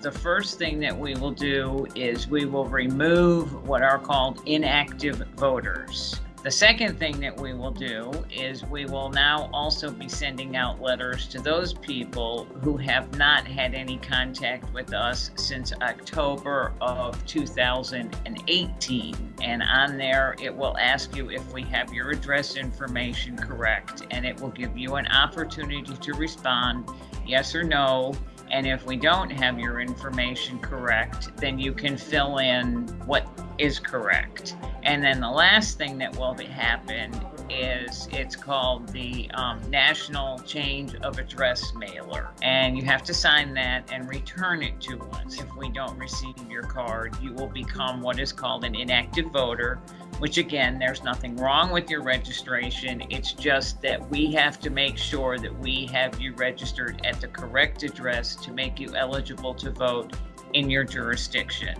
The first thing that we will do is we will remove what are called inactive voters. The second thing that we will do is we will now also be sending out letters to those people who have not had any contact with us since October of 2018. And on there, it will ask you if we have your address information correct, and it will give you an opportunity to respond yes or no. And if we don't have your information correct, then you can fill in what is correct. And then the last thing that will be happen is it's called the um, National Change of Address Mailer. And you have to sign that and return it to us. If we don't receive your card, you will become what is called an inactive voter, which again, there's nothing wrong with your registration. It's just that we have to make sure that we have you registered at the correct address to make you eligible to vote in your jurisdiction.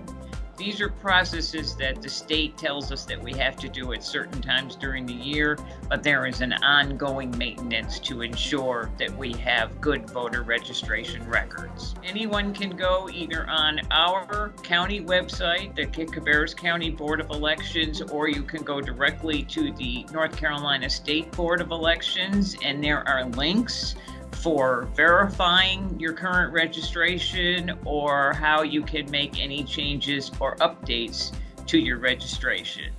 These are processes that the state tells us that we have to do at certain times during the year, but there is an ongoing maintenance to ensure that we have good voter registration records. Anyone can go either on our county website, the Cabarrus County Board of Elections, or you can go directly to the North Carolina State Board of Elections, and there are links for verifying your current registration or how you can make any changes or updates to your registration.